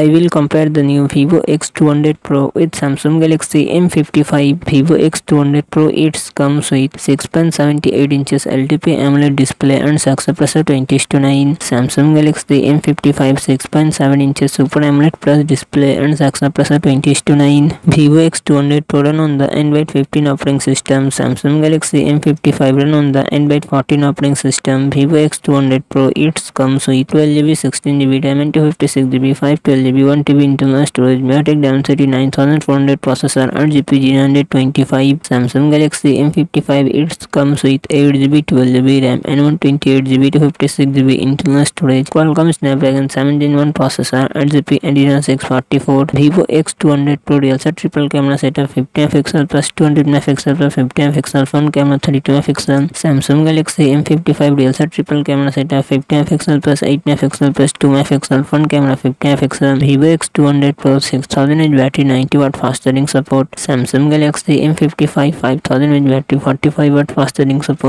I will compare the new Vivo X200 Pro with Samsung Galaxy M55. Vivo X200 Pro it comes with 6.78 inches LTP AMOLED display and success pressure 20 to 9. Samsung Galaxy M55 6.7 inches Super AMOLED Plus display and success pressure 20 to 9. Vivo X200 Pro run on the Android 15 operating system. Samsung Galaxy M55 run on the Android 14 operating system. Vivo X200 Pro it comes with 12GB, 16GB RAM and 256GB, 512GB 1 TB internal storage, Mediatek Dimensity 9400 processor, 8GB G925. Samsung Galaxy M55 it comes with 8GB, 12GB RAM and 128GB to 56GB internal storage. Qualcomm Snapdragon 7 Gen 1 processor, 8GB Adreno 644. Vivo X200 Pro real set triple camera setup 50 MP plus 200 MP plus 50 MP front camera 32 MP. Samsung Galaxy M55 real set triple camera setup 50 MP plus 8 MP plus 2 MP front camera 50 MP. vivo x200 pro 6000 battery 90 watt फास्टरिंग support Samsung Galaxy m55 5000 battery 45 watt फास्टरिंग support